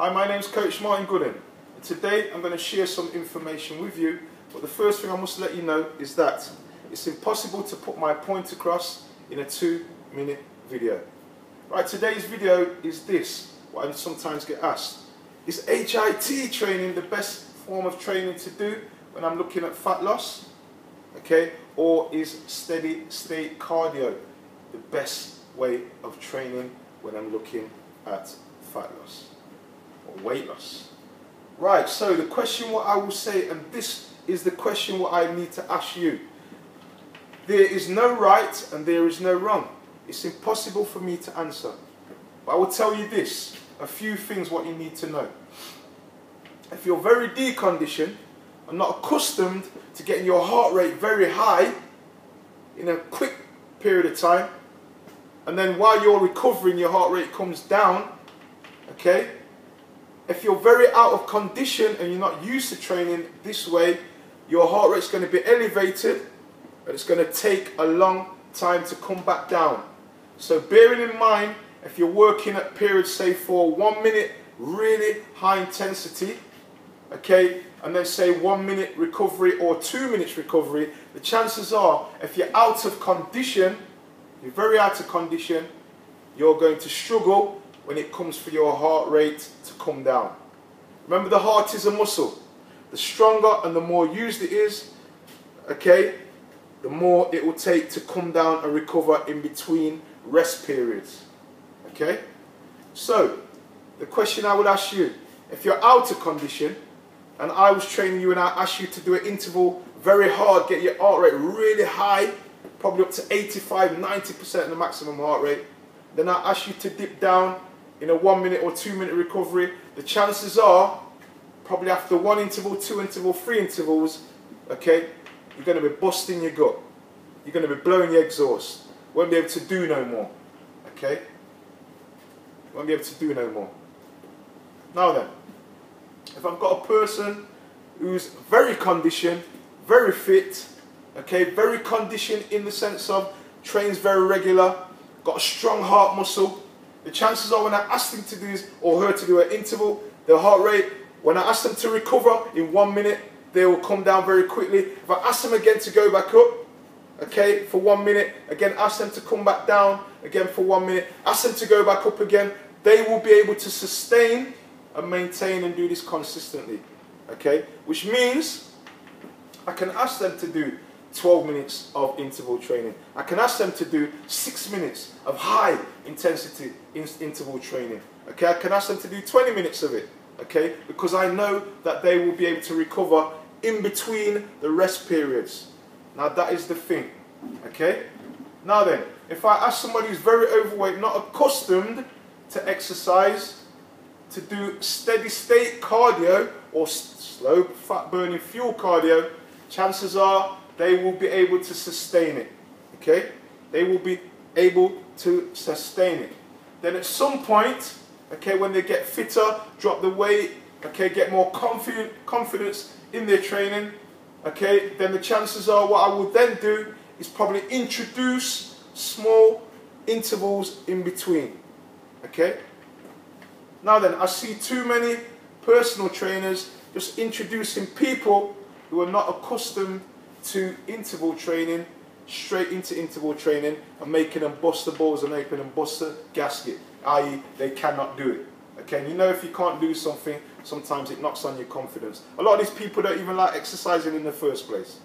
Hi, my name is Coach Martin Gooden. Today I'm going to share some information with you. But the first thing I must let you know is that it's impossible to put my point across in a two minute video. Right, today's video is this, what I sometimes get asked. Is HIT training the best form of training to do when I'm looking at fat loss? Okay, or is steady state cardio the best way of training when I'm looking at fat loss or weight loss? Right, so the question what I will say, and this is the question what I need to ask you. There is no right and there is no wrong. It's impossible for me to answer. But I will tell you this, a few things what you need to know. If you're very deconditioned and not accustomed to getting your heart rate very high in a quick period of time, and then while you're recovering your heart rate comes down, okay, if you're very out of condition and you're not used to training this way, your heart rate's going to be elevated and it's going to take a long time to come back down. So bearing in mind, if you're working at periods, say for one minute, really high intensity, okay, and then say one minute recovery or two minutes recovery, the chances are, if you're out of condition, you're very out of condition, you're going to struggle when it comes for your heart rate to come down. Remember the heart is a muscle. The stronger and the more used it is, okay, the more it will take to come down and recover in between rest periods. Okay? So, the question I would ask you, if you're out of condition, and I was training you and I asked you to do an interval very hard, get your heart rate really high, probably up to 85, 90% of the maximum heart rate, then I ask you to dip down in a one minute or two minute recovery, the chances are, probably after one interval, two interval, three intervals, okay, you're going to be busting your gut. You're going to be blowing your exhaust. Won't be able to do no more. Okay? Won't be able to do no more. Now then, if I've got a person who's very conditioned, very fit, okay, very conditioned in the sense of trains very regular, got a strong heart muscle, the chances are when I ask them to do this or her to do an interval, their heart rate, when I ask them to recover in one minute, they will come down very quickly. If I ask them again to go back up, okay, for one minute, again ask them to come back down, again for one minute, ask them to go back up again, they will be able to sustain and maintain and do this consistently, okay? Which means I can ask them to do 12 minutes of interval training. I can ask them to do six minutes of high intensity in interval training. Okay, I can ask them to do 20 minutes of it. Okay, because I know that they will be able to recover in between the rest periods. Now that is the thing. Okay? Now then, if I ask somebody who's very overweight, not accustomed to exercise, to do steady state cardio or slow fat burning fuel cardio, chances are they will be able to sustain it. Okay? They will be able to sustain it. Then at some point, okay, when they get fitter, drop the weight, okay, get more confident, confidence in their training, okay, then the chances are what I will then do is probably introduce small intervals in between, okay. Now then, I see too many personal trainers just introducing people who are not accustomed to interval training straight into interval training and making them bust the balls and making them bust the gasket, i.e. they cannot do it. Okay, and you know if you can't do something, sometimes it knocks on your confidence. A lot of these people don't even like exercising in the first place.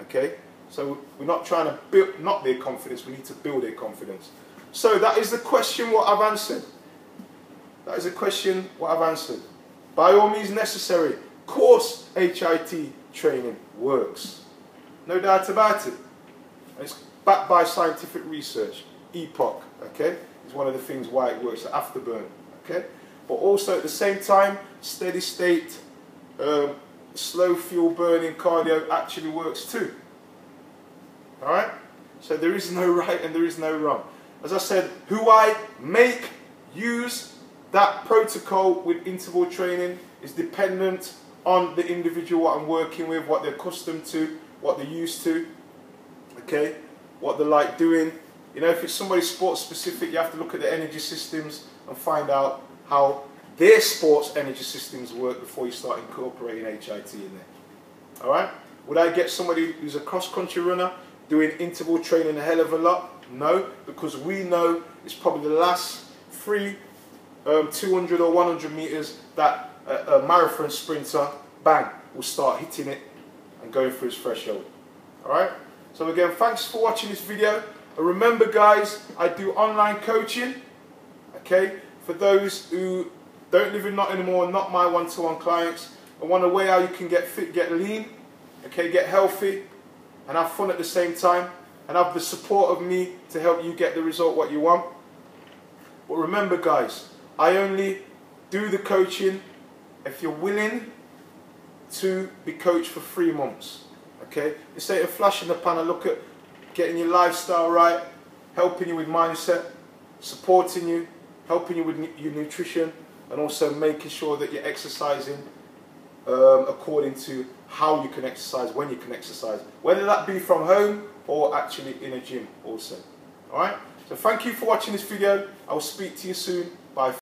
Okay, so we're not trying to build not their confidence, we need to build their confidence. So that is the question what I've answered. That is the question what I've answered. By all means necessary, course HIT training works. No doubt about it. it's backed by scientific research. EPOC, okay, is one of the things why it works, the afterburn, okay? But also at the same time, steady state, um, slow fuel burning cardio actually works too. Alright? So there is no right and there is no wrong. As I said, who I make use that protocol with interval training is dependent on the individual what I'm working with, what they're accustomed to, what they're used to, okay, what they like doing. You know, if it's somebody sports specific, you have to look at the energy systems and find out how their sports energy systems work before you start incorporating HIT in there. All right? Would I get somebody who's a cross-country runner doing interval training a hell of a lot? No, because we know it's probably the last three um, 200 or 100 meters that a, a marathon sprinter, bang, will start hitting it and going through his threshold. All right? So again, thanks for watching this video. And remember guys, I do online coaching, okay? For those who don't live in Nottingham anymore, not my one-to-one -one clients, and want a way how you can get fit, get lean, okay, get healthy, and have fun at the same time, and have the support of me to help you get the result what you want. But remember guys, I only do the coaching if you're willing to be coached for three months. Okay? instead of flashing the pan. I look at getting your lifestyle right, helping you with mindset, supporting you, helping you with your nutrition, and also making sure that you're exercising um, according to how you can exercise, when you can exercise, whether that be from home or actually in a gym also. Alright? So thank you for watching this video. I will speak to you soon.